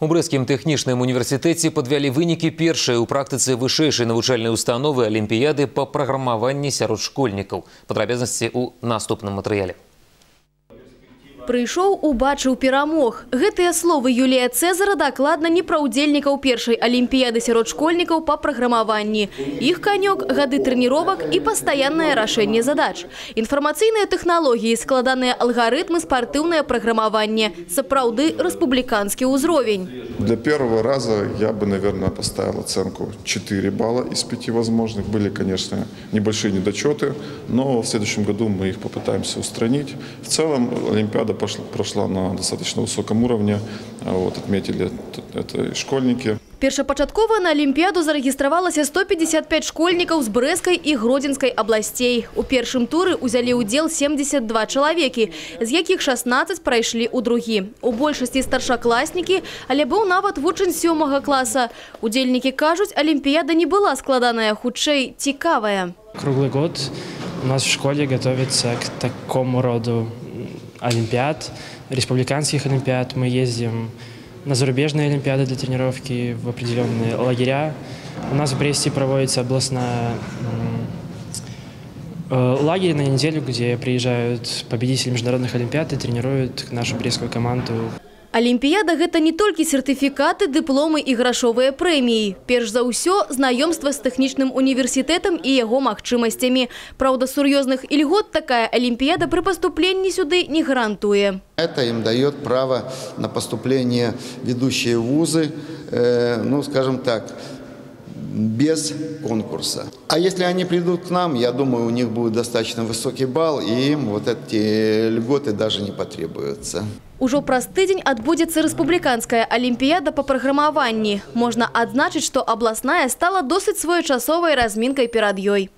У брэскім тэхнічным універсітэце падвялі вынікі першай у практыцы вышэйшай навучальнай установы алімпіяды па праграмаванні сярод школьнікаў. Падрабязнасці ў наступным матэрыяле. Прыйшоў, убачыў перамог. Гэтыя словы Юлія Цезара дакладна не пра ўдзельнікаў першай алімпіяды сярод школьнікаў па праграмаванні. Іх канёк гады трэніровак і пастаяннае рашэнне задач. Інфармацыйныя тэхналогіі, складаныя алгарытмы, спартыўнае праграмаванне. Сапраўды рэспубліканскі ўзровень. Для первого раза я бы, наверное, поставил оценку 4 балла из 5 возможных. Были, конечно, небольшие недочеты, но в следующем году мы их попытаемся устранить. В целом Олимпиада пошла, прошла на достаточно высоком уровне. Вот, отметили это и школьники. Першапачаткова на алімпіяду зарэгістравалася 155 школьнікаў з брэскай і гродзенскай абласцей. У першым туры ўзялі ўдзел 72 чалавекі, з якіх 16 прайшлі ў другі. У большасці старшакласнікі, але быў нават вучань сёмага класа. Удзельнікі кажуць, алімпіяда не была складаная, хутчэй цікавая. Круглый год у нас в школе готовится к такому роду олимпиад, республиканских олимпиад. Мы ездим на зарубежные олимпиады для тренировки, в определенные лагеря. У нас в Бресте проводится областная э, лагерь на неделю, где приезжают победители международных олимпиад и тренируют нашу брестскую команду. Алімпіяда гэта не толькі сертыфікаты, дыпломы і грашовыя прэміі. Перш за ўсё знаёмства з тэхнічным універсітэтам і яго магчымасцямі. Праўда, сур'ёзных ільгот такая алімпіяда пры паступленні сюды не гарантуе. Это им дает право на поступление в ведущие вузы, э, ну, скажем так, без конкурса. А если они придут к нам, я думаю, у них будет достаточно высокий балл, и им вот эти льготы даже не потребуются. Ужо праз тыдзень адбудзецца рэспубліканская алімпіяда па праграмаванні. Можна адзначыць, што абласная стала досыць своечасовай размінкай перад ёй.